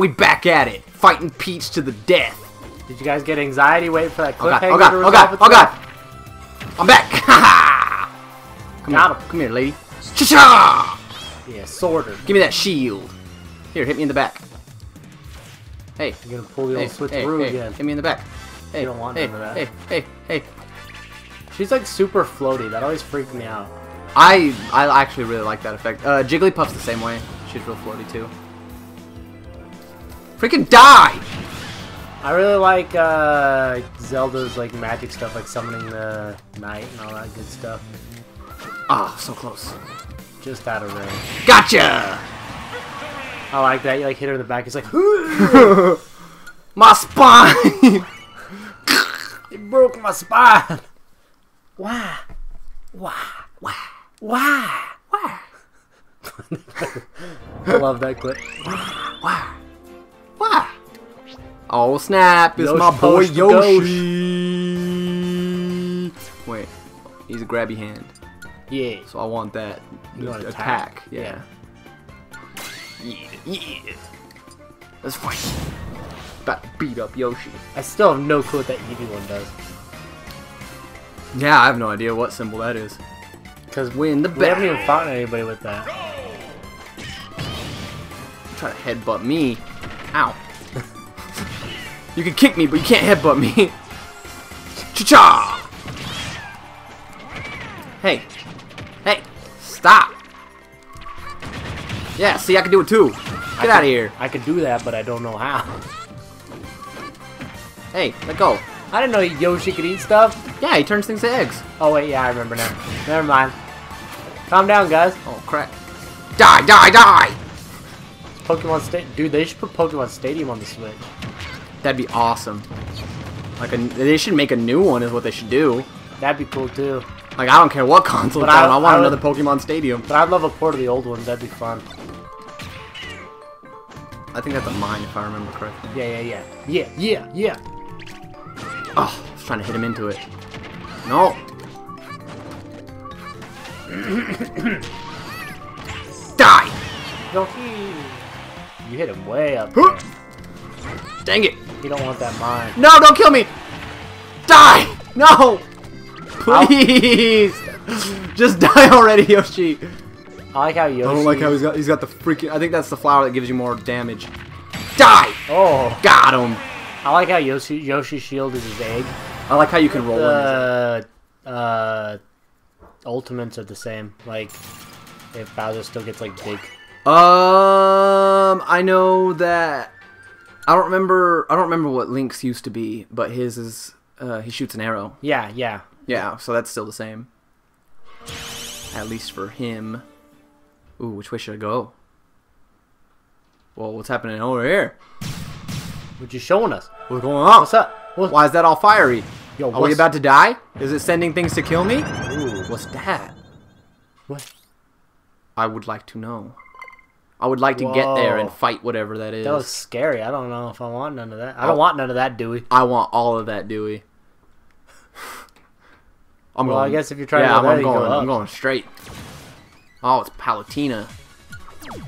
we back at it, fighting Peach to the death. Did you guys get anxiety waiting for that Oh god, cliffhanger oh god, oh god, oh god. I'm back. come Got here, him. come here, lady. Cha-cha! Yeah, sorter. Give me that shield. Here, hit me in the back. Hey, You're gonna pull the hey, old switch hey, through hey, again. hit me in the back. Hey, you don't want hey, none of that. hey, hey, hey. She's like super floaty. That always freaked me out. I I actually really like that effect. Uh, Jigglypuff's the same way. She's real floaty too. Freaking die! I really like uh, Zelda's like magic stuff, like summoning the knight and all that good stuff. Ah, so close. Just out of range. Gotcha! I like that. You like hit her in the back. It's like My spine! it broke my spine. Why? Why? Why? Why? Why? I love that clip. Why? Why? Oh snap! It's Yoshi my boy ghost. Yoshi. Wait, he's a grabby hand, Yeah. so I want that. Attack? attack? Yeah. Yeah, yeah. Let's fight. About to beat up Yoshi. I still have no clue what that Eevee one does. Yeah, I have no idea what symbol that is. Because Win the we haven't even fought anybody with that. Try to headbutt me. Ow. You can kick me, but you can't headbutt me. Cha-cha! Hey. Hey. Stop. Yeah, see, I can do it too. Get out of here. I could do that, but I don't know how. Hey, let go. I didn't know Yoshi could eat stuff. Yeah, he turns things to eggs. Oh wait, yeah, I remember now. Never mind. Calm down, guys. Oh, crap. Die, die, die! Pokemon Stadium, dude. They should put Pokemon Stadium on the Switch. That'd be awesome. Like, a, they should make a new one is what they should do. That'd be cool too. Like, I don't care what console I- on. I want I would- another Pokemon Stadium. But I'd love a port of the old ones. That'd be fun. I think that's a mine if I remember correctly. Yeah, yeah, yeah, yeah, yeah, yeah. Oh, I was trying to hit him into it. No. Die! You hit him way up. Dang it! You don't want that mine. No, don't kill me! Die! No! Please! Just die already, Yoshi! I like how Yoshi. I don't like how he's got he's got the freaking I think that's the flower that gives you more damage. Die! Oh, Got him! I like how Yoshi Yoshi's shield is his egg. I like how you can roll in. The uh, ultimates are the same. Like, if Bowser still gets like big. Um, I know that. I don't remember. I don't remember what Link's used to be, but his is. Uh, he shoots an arrow. Yeah, yeah. Yeah, so that's still the same. At least for him. Ooh, which way should I go? Well, what's happening over here? What you showing us? What's going on? What's up? What? Why is that all fiery? Yo, Are we about to die? Is it sending things to kill me? Ooh, What's that? what? I would like to know. I would like to get there and fight whatever that is. That was scary. I don't know if I want none of that. I don't want none of that, Dewey. I want all of that, Dewey. I'm going. Well, I guess if you're trying yeah, to I'm you going. go I'm going straight. Oh, it's Palutena.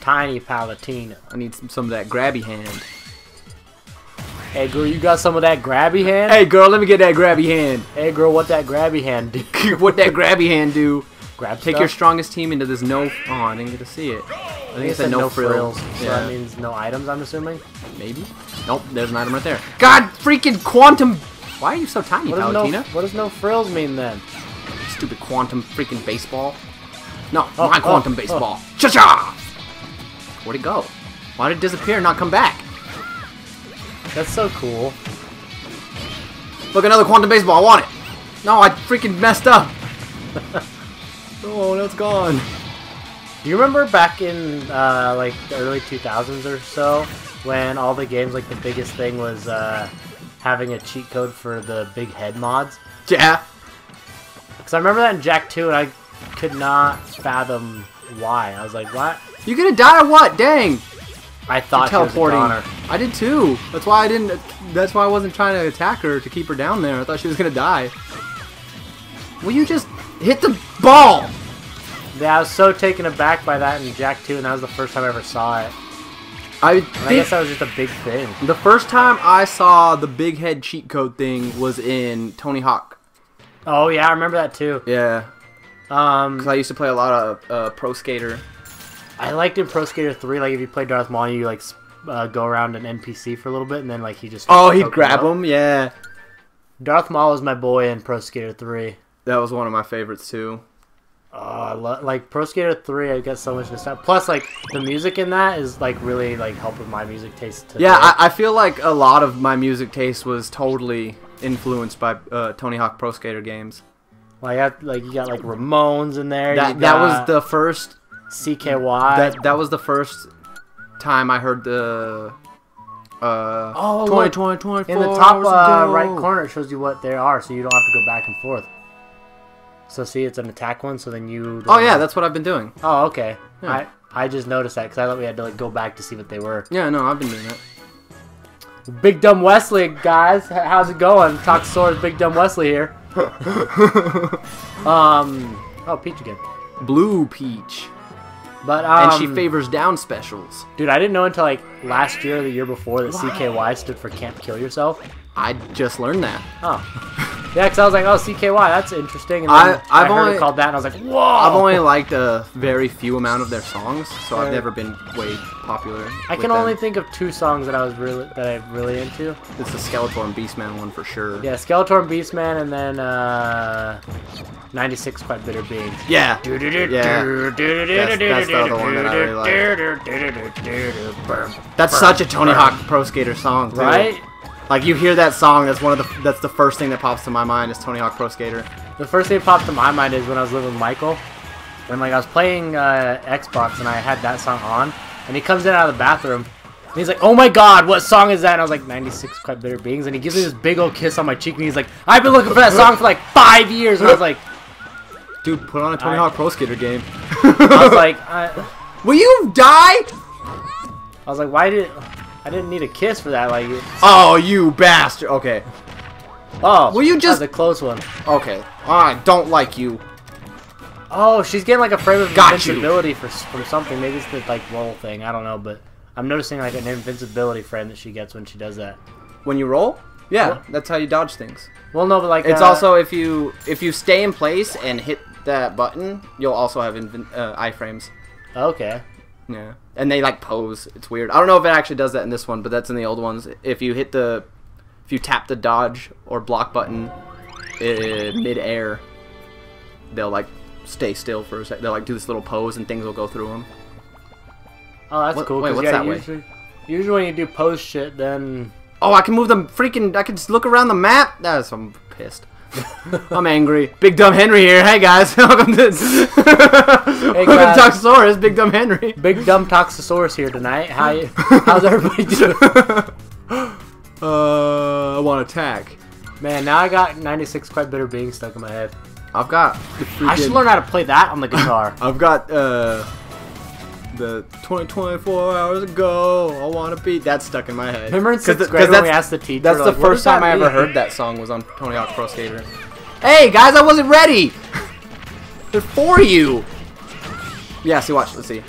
Tiny Palutena. I need some, some of that grabby hand. Hey, girl, you got some of that grabby hand? Hey, girl, let me get that grabby hand. Hey, girl, what that grabby hand do? what that grabby hand do? Grab Take stuff? your strongest team into this no. Oh, I didn't get to see it. I think it said no, frills. So Yeah, that means no items, I'm assuming. maybe. Nope, there's an item right there. God, freaking quantum! Why are you so tiny, What does, no, what does no frills mean then? Stupid quantum freaking baseball. No, Oh, my oh, quantum oh. baseball. Cha cha! Where'd it go? Why did it disappear and not come back? That's so cool. Look, another quantum baseball. I want it. No, I freaking messed up. oh, that's gone. You remember back in uh, like the early 2000s or so when all the games like the biggest thing was uh, having a cheat code for the big head mods? Yeah. Because I remember that in Jak 2 and I could not fathom why. I was like, what? You gonna die or what? Dang. I thought a teleporting. I did too. That's why I didn't. That's why I wasn't trying to attack her to keep her down there. I thought she was gonna die. Will you just hit the ball? Yeah, I was so taken aback by that in Jak 2 and that was the first time I ever saw it. I I guess that was just a big thing. the first time I saw the big head cheat code thing was in Tony Hawk. Oh yeah, I remember that too. Yeah, Um, because I used to play a lot of uh, Pro Skater. I liked in Pro Skater 3, like if you play Darth Maul, you like uh, go around an NPC for a little bit, and then like he just Oh, he'd grab him. Yeah, Darth Maul was my boy in Pro Skater 3. that was one of my favorites too. Oh, like Pro Skater 3. I get so much nostalgia. Plus, like the music in that is like really like help with my music taste. Today. Yeah, I, I feel like a lot of my music taste was totally influenced by uh, Tony Hawk Pro Skater games. like I, like you got like Ramones in there. That that was the first CKY. that that was the first time I heard the uh Oh, 20, look. 20, 24 in the top uh, right corner, it shows you what they are, so you don't have to go back and forth. So see, it's an attack one. So then you. Oh yeah, that's what I've been doing. Oh okay. Yeah. I I just noticed that because I thought we had to like go back to see what they were. Yeah, no, I've been doing that. Big Dumb Wesley, guys, how's it going? Toxisoris, Big Dumb Wesley here. Um. Oh, Peach again. Blue Peach, But um, and she favors down specials. dude, I didn't know until like last year or the year before that CKY stood for Can't Kill Yourself. I just learned that. Oh. Yeah, because I was like, oh, CKY, that's interesting. And then I- I, I've heard only- it called that, and I was like, whoa! I've only liked a very few amount of their songs, so I've never been way popular. I can them. only think of two songs that I was really that I'm really into. It's the Skeletor and Beastman one for sure. Yeah, Skeletor and Beastman, and then uh, 96 Quite Bitter Beings. Yeah. Yeah, That's- that's the other one that I really like. That's such a Tony Hawk Pro Skater song, too. Right? Like you hear that song, that's one of the that's the first thing that pops to my mind is Tony Hawk Pro Skater. The first thing that popped to my mind is when I was living with Michael, when like I was playing uh, Xbox and I had that song on, and he comes in out of the bathroom. And he's like, "Oh my God, what song is that?" And I was like, "96 Quite Bitter Beings," and he gives me this big old kiss on my cheek, and he's like, "I've been looking for that song for like five years." And I was like, Dude, put on a Tony I- Hawk Pro Skater game. I was like, I, Will you die? I was like, why did I didn't need a kiss for that? Like, Oh, you bastard. Okay. oh, Will you that just- was a close one. Okay. I don't like you. Oh, she's getting like a frame of Got you. invincibility for from something. Maybe it's the like roll thing. I don't know, but I'm noticing like an invincibility frame that she gets when she does that. When you roll? Yeah, What? that's how you dodge things. Well, no, but like It's uh, also if you if you stay in place and hit that button, you'll also have invin- uh, iframes. okay. Yeah, and they like pose. It's weird. I don't know if it actually does that in this one, but that's in the old ones. If you hit the, if you tap the dodge or block button, uh, mid air, they'll like stay still for a sec. They'll like do this little pose, and things will go through them. Oh, that's What- cool. wait, what's yeah, that way? usually, Usually when you do post shit, then Oh, I can move them freaking. I can just look around the map. That's I'm pissed. I'm angry. Big dumb Henry here. Hey guys, welcome to welcome guys. to Toxisoris. Big dumb Henry. big dumb Toxisoris here tonight. How you, how's everybody doing? Uh, I want to attack. Man, now I got 96 quite bitter being stuck in my head. I've got. I should learn how to play that on the guitar. I've got uh the 20, 24 hours ago. I want to be. That's stuck in my head. Remember in sixth the- grade when that's, we asked the teacher? That's the like, what first time I ever heard that song was on Tony Hawk Pro Skater. Hey guys, I wasn't ready. They're for you. Yeah. See, watch. Let's see.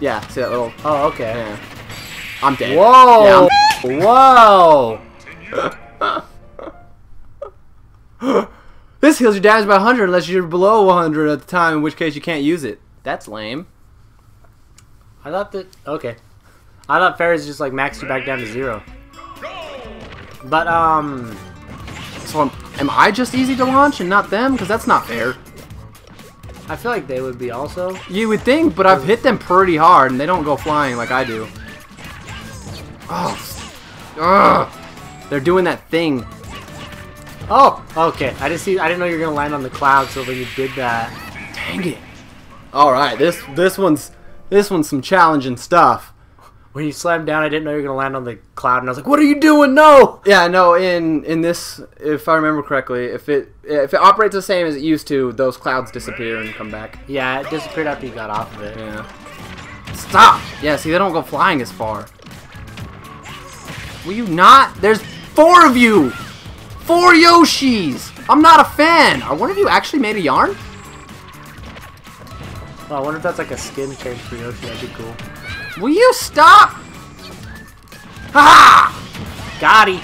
Yeah. See that little. Oh, okay. Yeah. I'm dead. Whoa! Yeah, Whoa! This heals your damage by 100 unless you're below 100 at the time, in which case you can't use it. That's lame. I thought that. Okay. I thought fairies just like maxed you back down to zero. But um, So am, am I just easy to launch and not them? Because that's not fair. I feel like they would be also. You would think, but I've hit them pretty hard and they don't go flying like I do. Oh. Ugh. They're doing that thing. Oh, okay. I didn't see. I didn't know you were gonna land on the cloud. So when you did that, Dang it. Alright, this this one's this one's some challenging stuff. when you slammed down, I didn't know you were gonna land on the cloud, and I was like, "What are you doing? No!" Yeah, no, in in this if I remember correctly, if it if it operates the same as it used to, those clouds disappear and come back. Yeah, it disappeared after you got off of it. Yeah. Stop! Yeah, see, they don't go flying as far. Will you not? There's four of you! Four Yoshis! I'm not a fan! Are one of you actually made of yarn? Oh, I wonder if that's like a skin change for Yoshi. That'd be cool. Will you stop? Ha! Got he.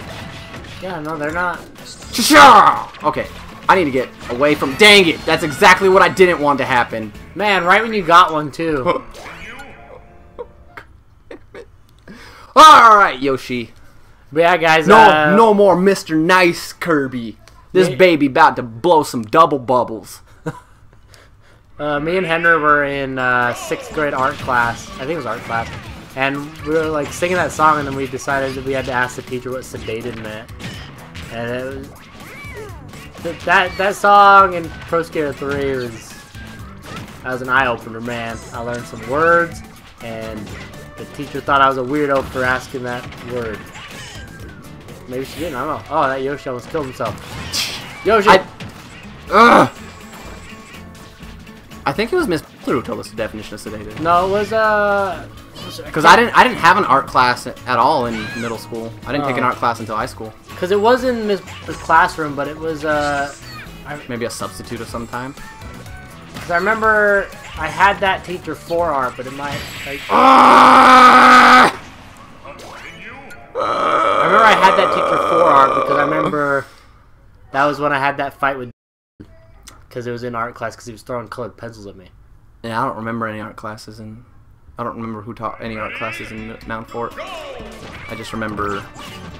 Yeah, no, they're not. Okay, I need to get away from. Dang it! That's exactly what I didn't want to happen. Man, right when you got one too. All right, Yoshi. But yeah, guys. No, uh, no more Mr. Nice Kirby. This Yeah. baby about to blow some double bubbles. Uh, me and Henry were in uh, sixth grade art class. I think it was art class, and we were like singing that song, and then we decided that we had to ask the teacher what sedated meant. And it was th- that that song in Pro Skater 3 was that was an eye opener, man. I learned some words, and the teacher thought I was a weirdo for asking that word. Maybe she didn't. I don't know. Oh, that Yoshi almost killed himself. Yoshi. I, ugh. I think it was Miss who told us the definition of sedated. no, it was uh. Because I didn't, I didn't have an art class at all in middle school. I didn't take an Oh. art class until high school. Because it was in Miss the classroom, but it was uh, Maybe a substitute of some time. because I remember I had that teacher for art, but it might like Ah! I remember I had that teacher for art because I remember that was when I had that fight with because it was in art class because he was throwing colored pencils at me. Yeah, I don't remember any art classes in. I don't remember who taught any art classes in Mount Fort. I just remember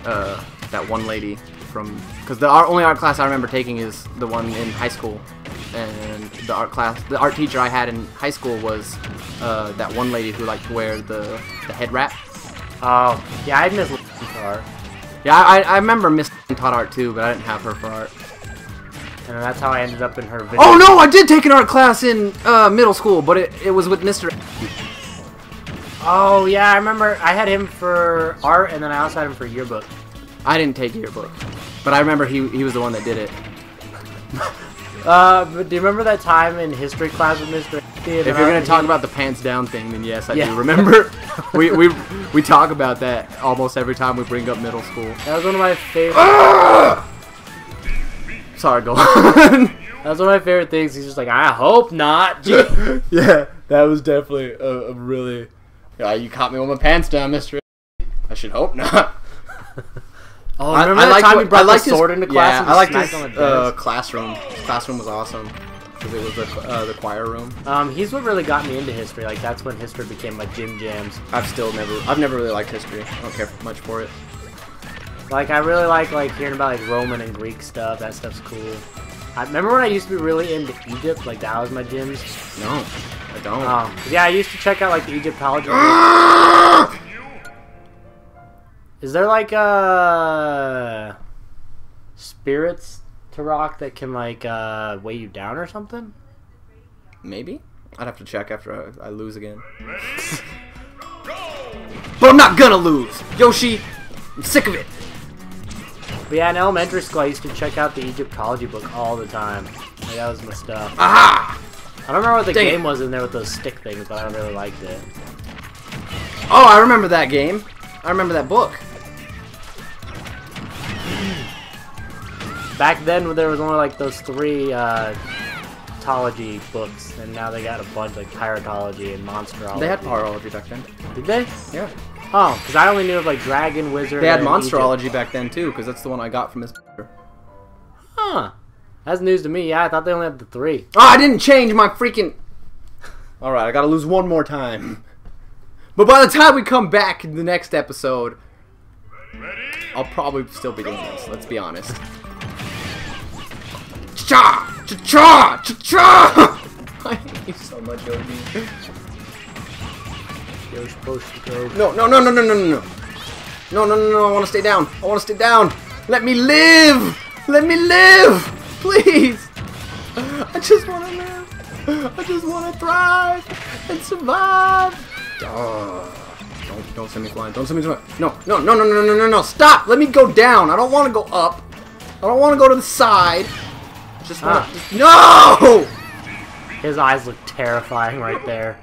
uh, that one lady from because the art, only art class I remember taking is the one in high school, and the art class, the art teacher I had in high school was uh, that one lady who liked to wear the the head wrap. Oh yeah, I for art, Yeah, I, I remember Miss taught art too, but I didn't have her for art. And that's how I ended up in her video. Oh no, I did take an art class in uh, middle school, but it, it was with Mr. Oh yeah, I remember I had him for art, and then I also had him for yearbook. I didn't take yearbook, but I remember he he was the one that did it. Uh, but do you remember that time in history class with Mr. If you're gonna talk about the pants down thing, then yes, I Yeah. do remember. we, we we talk about that almost every time we bring up middle school. that was one of my favorite. Sorry, go on. That was one of my favorite things. He's just like, I hope not. yeah, that was definitely a, a really. Yeah, you caught me with my pants down, Mister. I should hope not. Oh, I, remember I that liked time what- you brought I the his- sword into class Yeah, I liked smacked his the uh, classroom. His classroom was awesome because it was the uh, the choir room. Um, he's what really got me into history. Like that's when history became my gym jams. I've still never, I've never really liked history. I don't care much for it. Like I really like like hearing about like Roman and Greek stuff. That stuff's cool. I remember when I used to be really into Egypt. Like that was my gyms. No, I don't. Um, yeah, I used to check out like the Egyptology. Is there like uh spirits to rock that can like uh weigh you down or something? Maybe. I'd have to check after I, I lose again. but I'm not gonna lose! Yoshi, I'm sick of it! But yeah, in elementary school, I used to check out the Egyptology book all the time. Like, that was my stuff. Aha! I don't remember what the Dang it. game was in there with those stick things, but I really liked it. Oh, I remember that game. I remember that book. Back then, there was only like those three uh, tology books, and now they got a bunch like Pirateology and Monsterology. They had Parology back then. Did they? Yeah. Oh, because I only knew of like Dragon, Wizard. They had and Egypt. Monsterology back then too, because that's the one I got from his. Oh, Huh. That's news to me. Yeah, I thought they only had the three. Oh, I didn't change my freaking. Alright, I gotta lose one more time. But by the time we come back in the next episode, I'll probably still be doing this, let's be honest. Cha! Cha cha! Cha cha! I hate you so much, Yogi. You're supposed to go. No, no, no, no, no, no, no, no. No, no, no, no, I wanna stay down. I wanna stay down. Let me live! Let me live! Please! I just wanna live. I just wanna thrive and survive. Oh, don't, don't send me flying. Don't send me flying. No, no, no, no, no, no, no, no. Stop! Let me go down. I don't wanna go up. I don't wanna go to the side. Just wanna. Ah. Just, no! His eyes look terrifying right there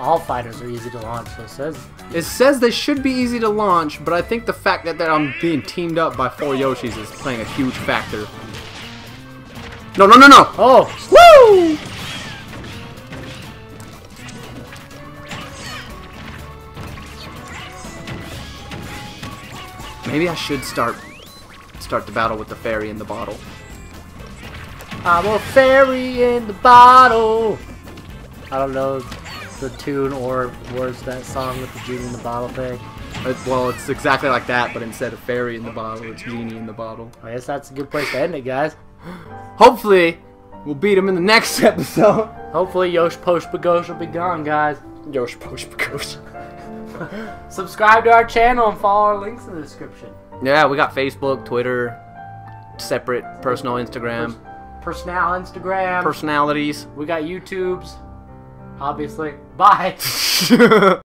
all fighters are easy to launch, so it says. It says they should be easy to launch, but I think the fact that, that I'm being teamed up by four Yoshis is playing a huge factor. No, no, no, no! Oh! Woo! Maybe I should start start the battle with the fairy in the bottle. I'm a fairy in the bottle! I don't know the tune or words that song with the genie in the bottle thing. Uh, well, it's exactly like that, but instead of fairy in the bottle, it's genie in the bottle. I guess that's a good place to end it, guys. Hopefully, we'll beat him in the next episode. Hopefully, Yosh Posh Bagosh will be gone, guys. Yosh posh gosh. Subscribe to our channel and follow our links in the description. Yeah, we got Facebook, Twitter, separate personal Instagram, Personal Instagram. personalities. we got YouTubes. Obviously. Bye.